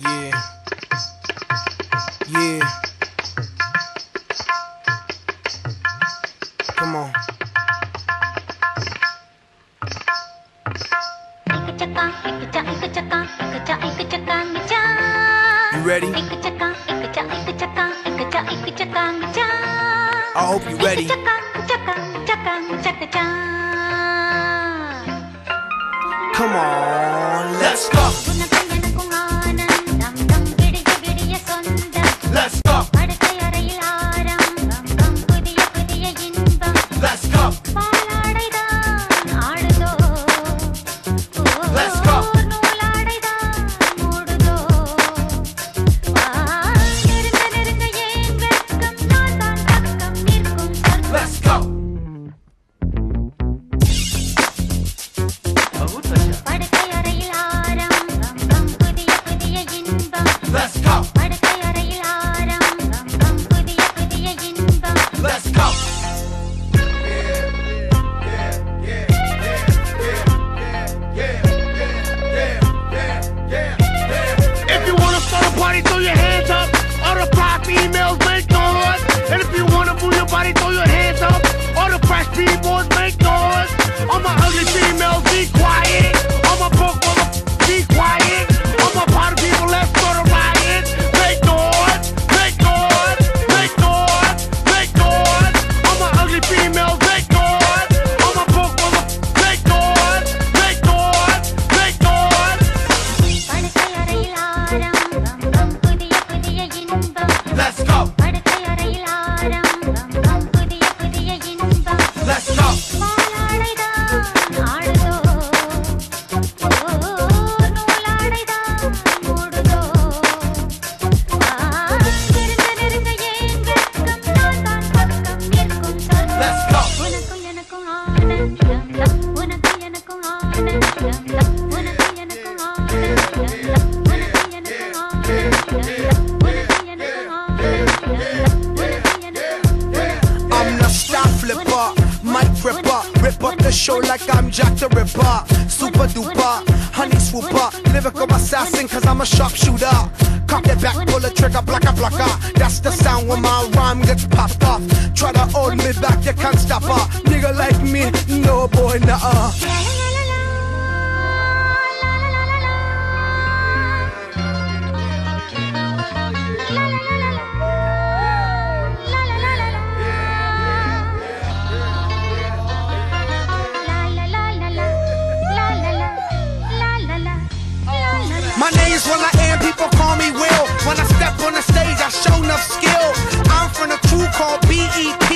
Yeah. Yeah. Come on. You ready? I hope you ready. Come on, let's go. honey swooper, lyrical assassin, cause I'm a sharpshooter. Cock it back, pull a trigger, blacka blacka. That's the sound when my rhyme gets popped off. Try to hold me back, you can't stop her. Nigga like me, no boy, nah. -uh. I show enough skill. I'm from a crew called BET.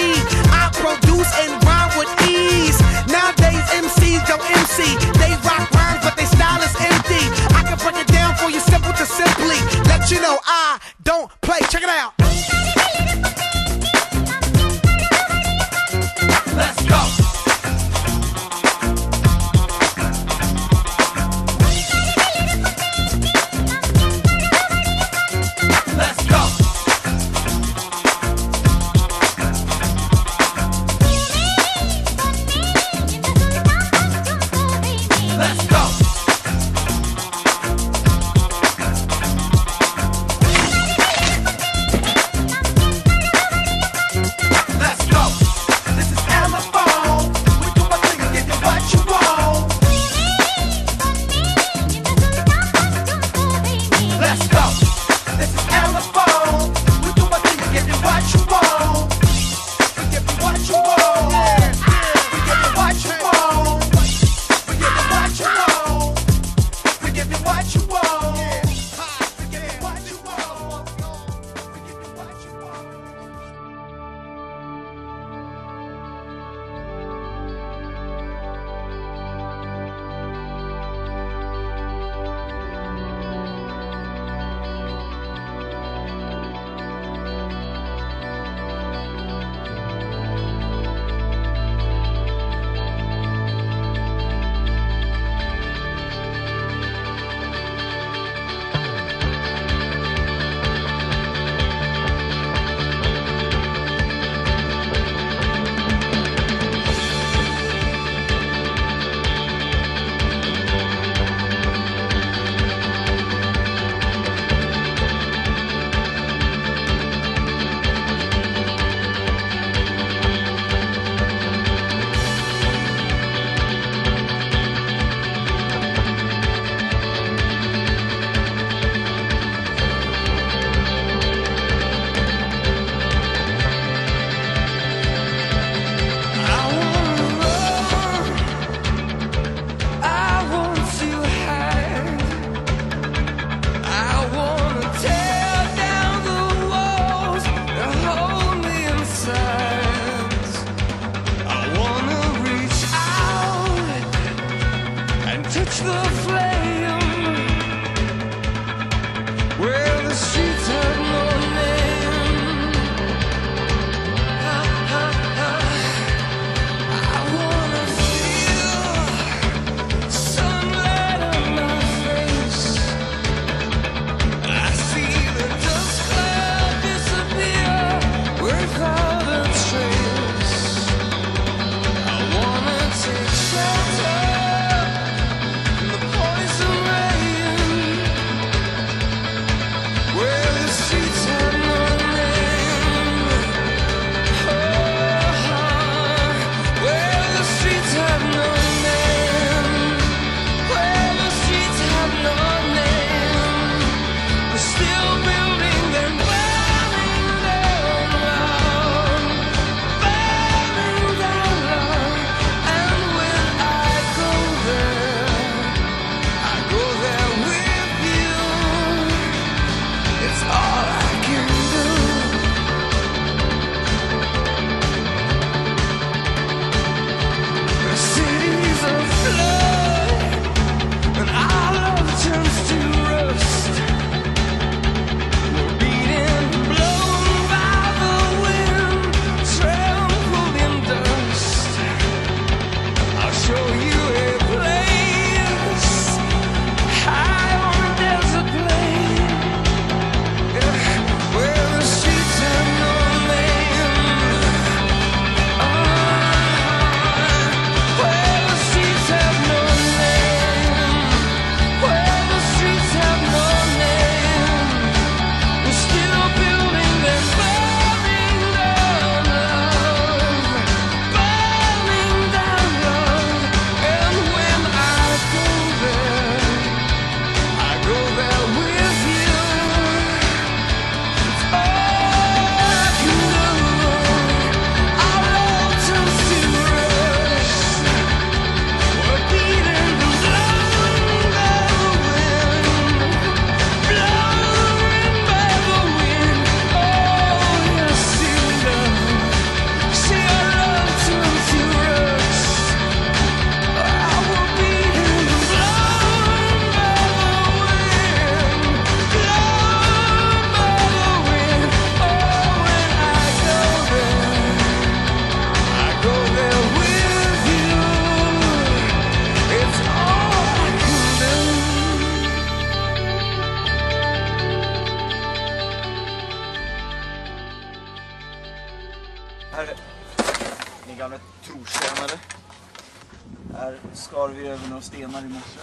Bar vi över några stenar i morse.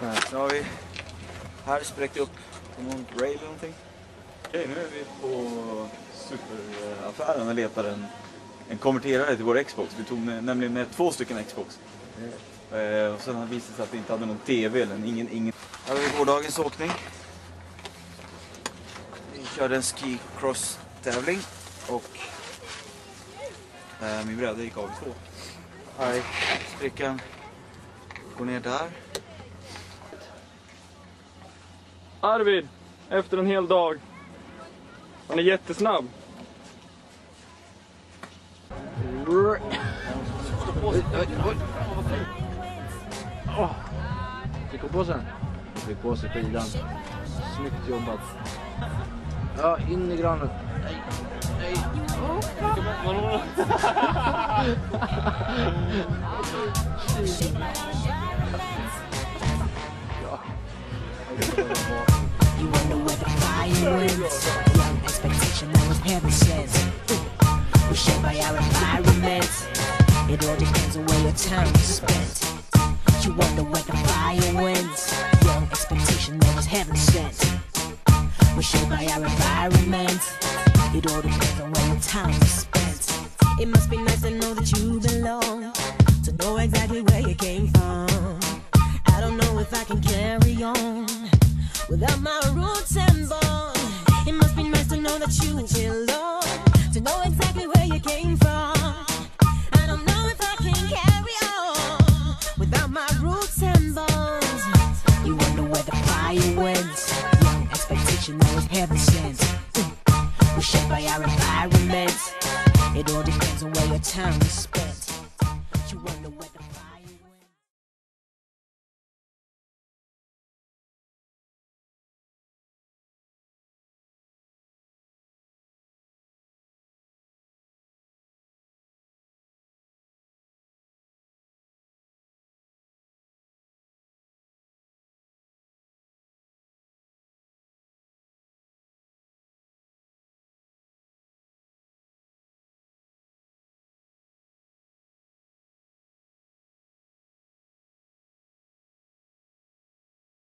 Här, så har vi här spräckt upp på någon rail eller någonting. Okej, nu är vi på superaffären och letar en, en konverterare till vår Xbox. Vi tog nämligen med två stycken Xbox. Eh, och sen visade det sig att vi inte hade någon TV eller ingen, ingen. Här har vi gårdagens åkning. Vi körde en ski cross tävling och eh, min bräda gick av i två. Är sprickan. Går ner där. Arvid, efter en hel dag. Han är jättesnabb. Fick hon på sig den? Fick på sig skidan. Snyggt jobbat. Ja, in i granen. Nej. You wonder where the fire went. Young expectation that was heaven sent. We're shaped by our environment. It all depends on where your time is spent. You wonder where the fire went. Young expectation that was heaven sent. We're shaped by our environment. It all depends on where your time is spent. It must be nice to know that you belong. To know exactly where you came from. I don't know if I can carry on without my roots and bone. It must be nice to know that you belong, to know exactly where you came from. I don't know if I can carry on without my roots and bones. You wonder where the fire went. Young expectation that was heaven sent. Shaped by our environment. It all depends on where your time is spent.